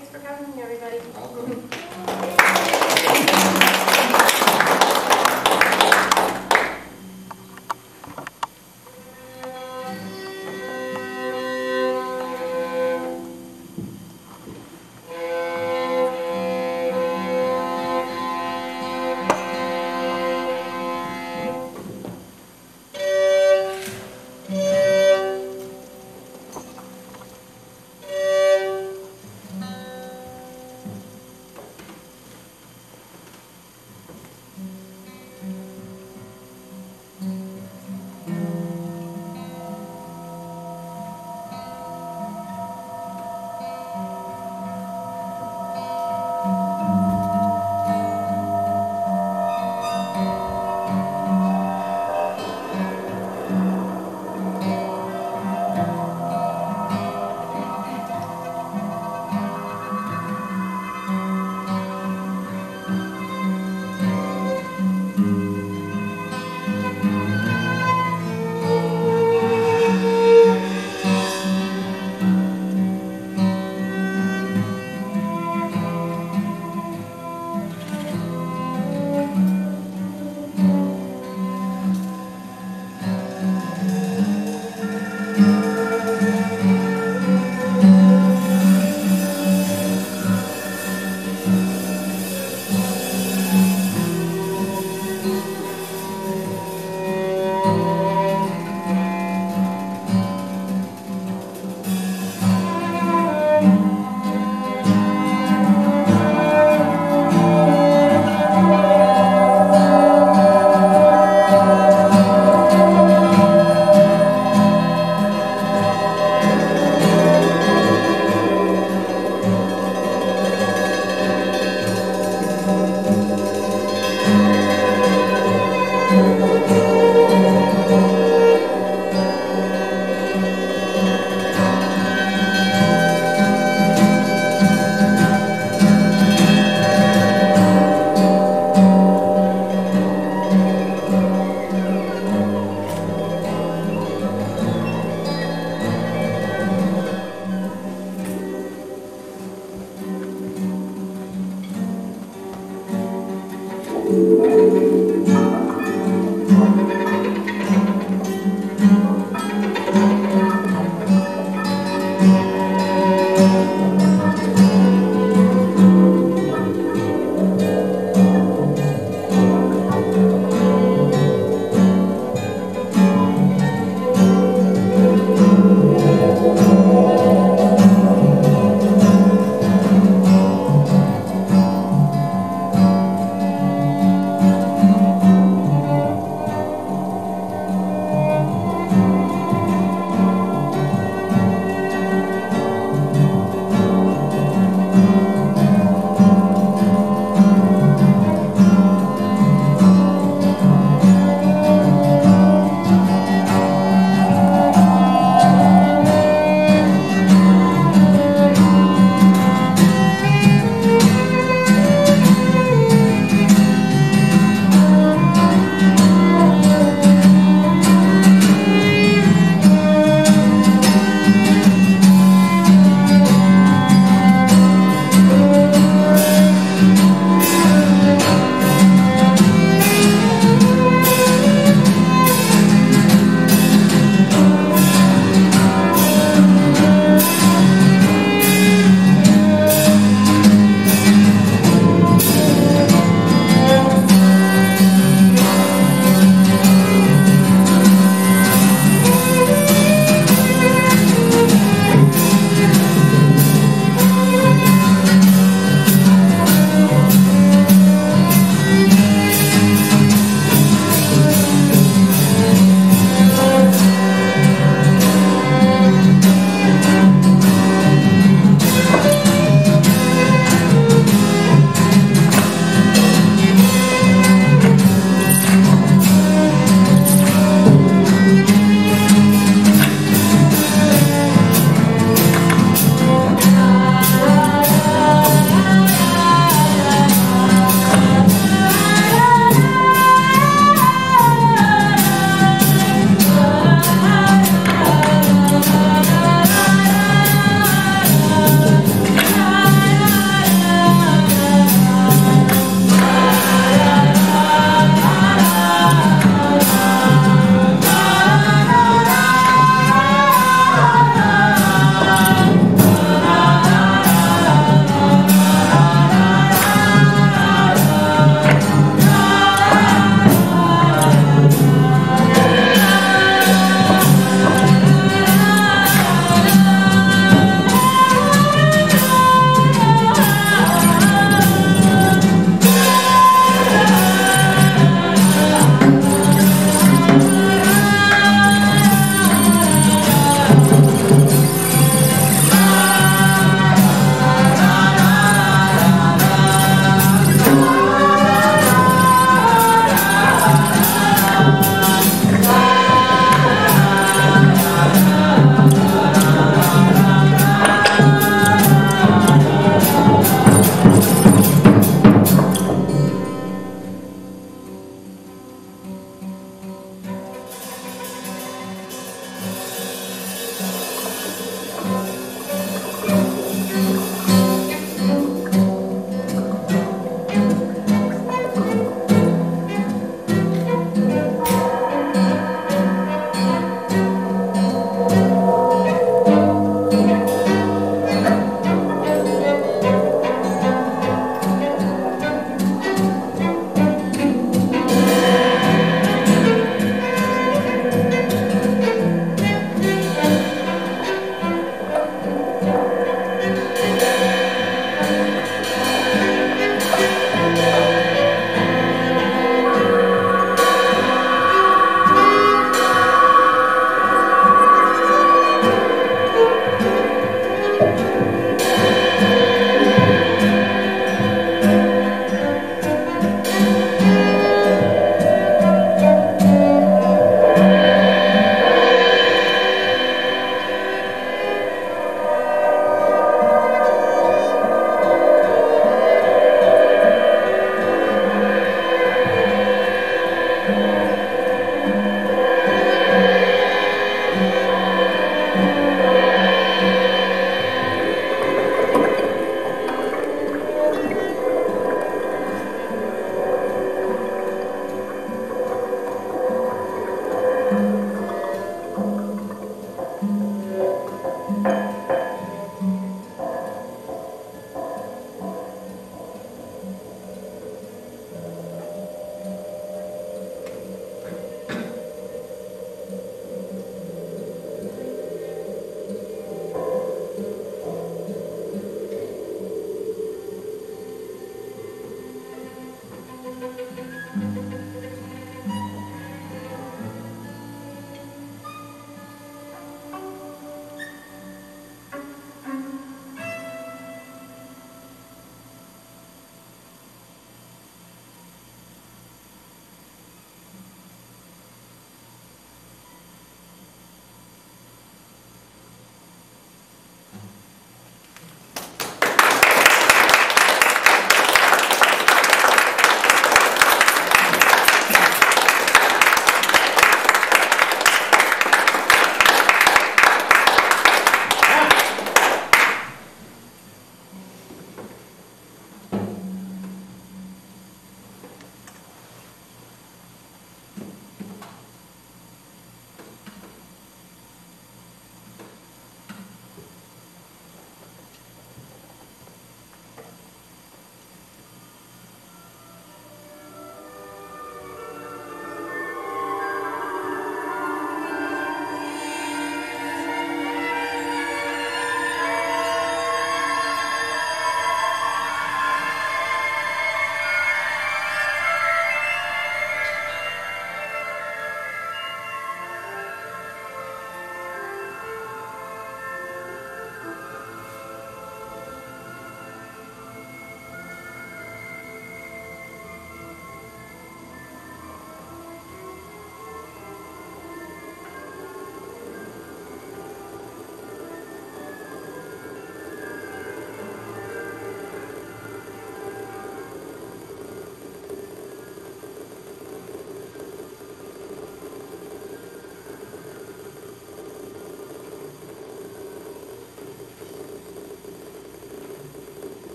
Thanks for coming, everybody.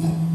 Mm-hmm.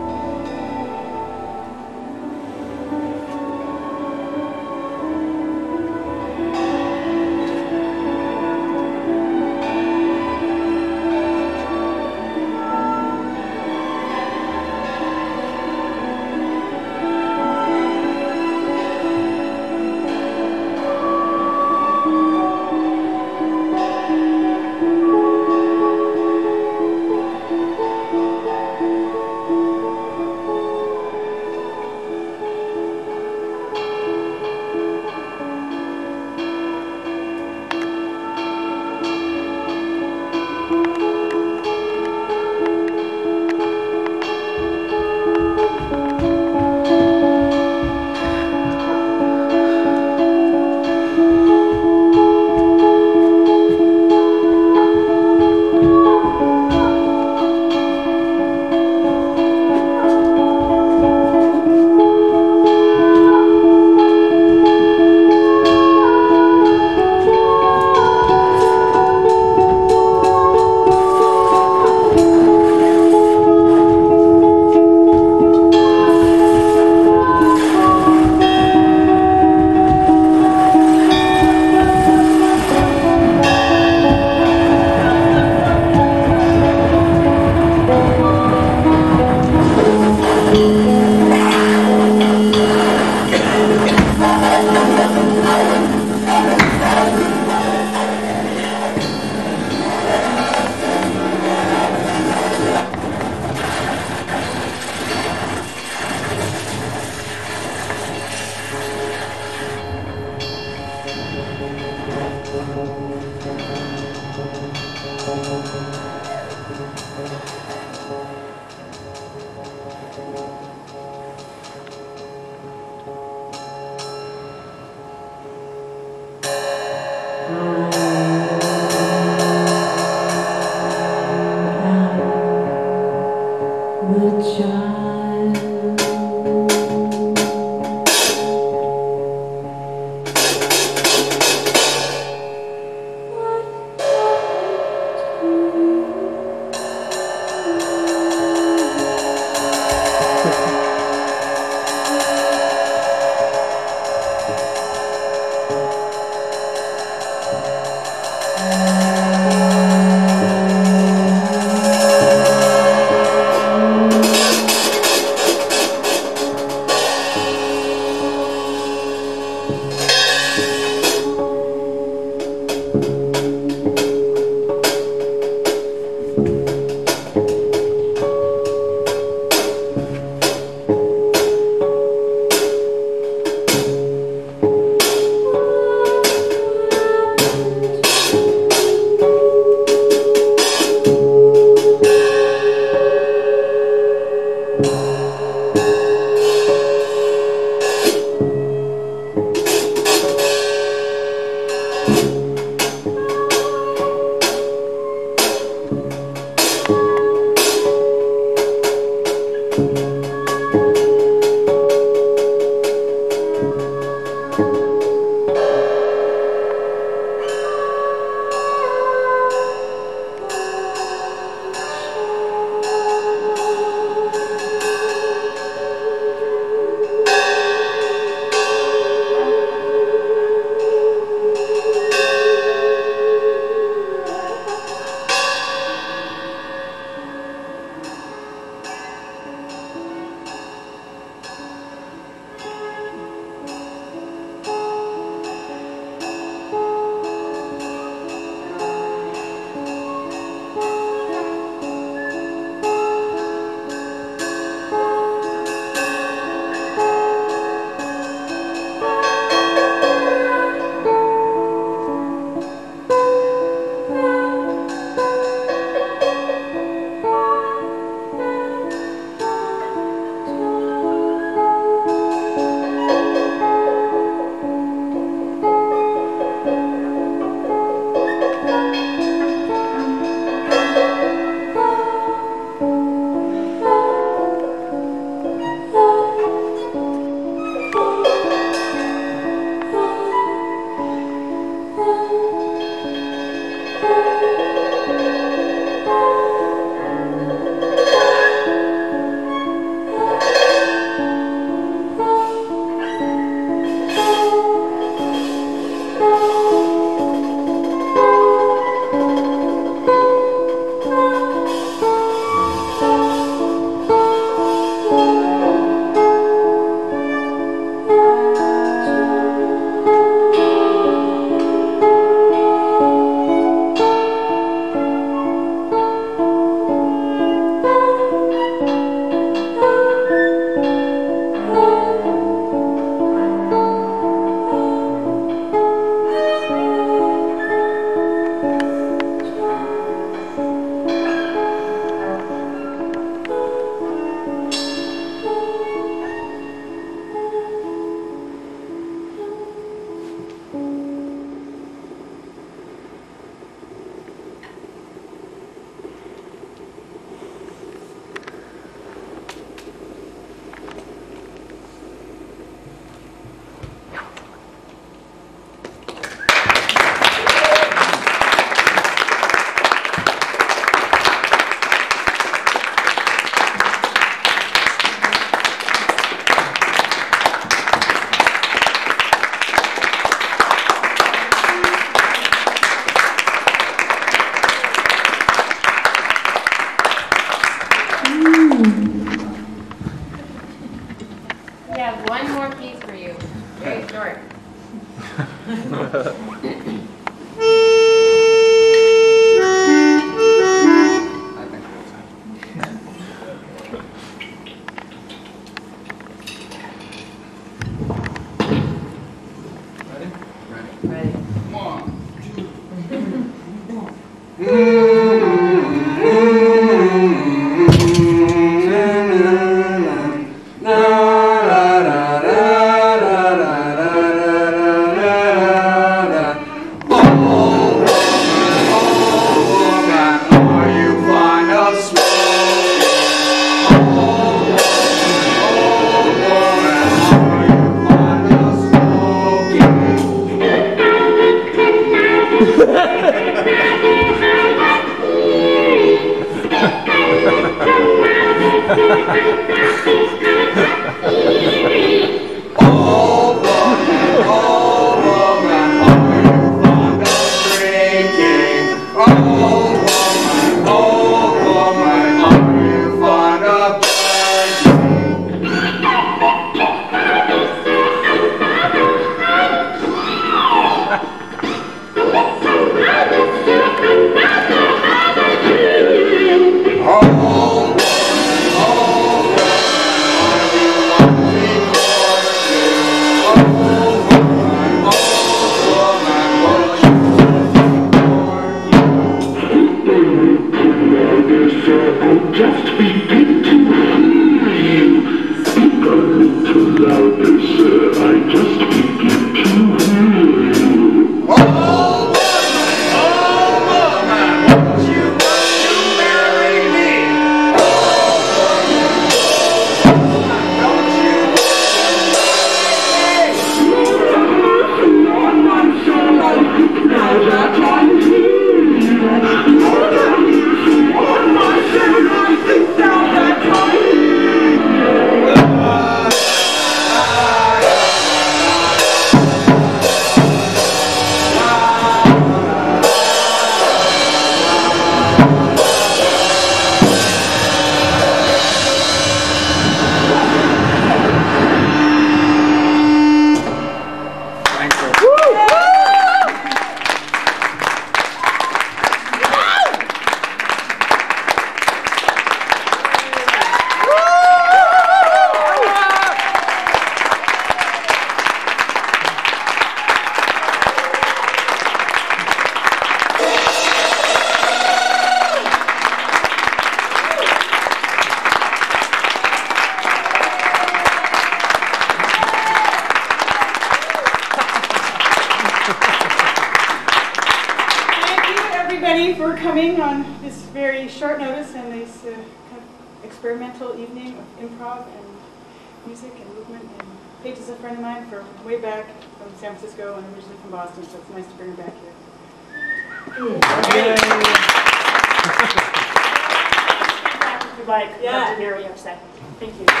like yeah. love to hear what you have to say. Thank you.